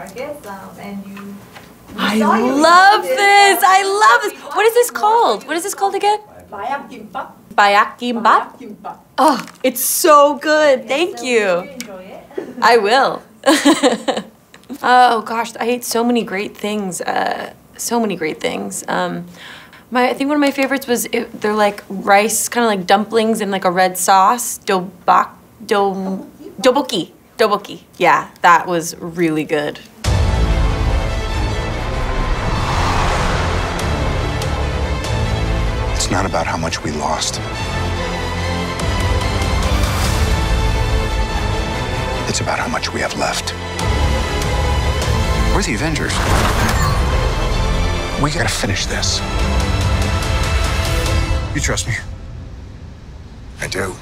Marcus, um, and you. you I saw you love this. I love this. What is this called? What is this called again? Bayam kimbap. Bayak gimbap. Kimbap. Oh, it's so good. Yes, Thank so you. hope. I will. oh gosh, I ate so many great things. Uh, so many great things. Um, my, I think one of my favorites was it, they're like rice, kind of like dumplings in like a red sauce. Dobak, do, doboki, doboki. Yeah, that was really good. It's not about how much we lost. It's about how much we have left. We're the Avengers. We gotta finish this. You trust me? I do.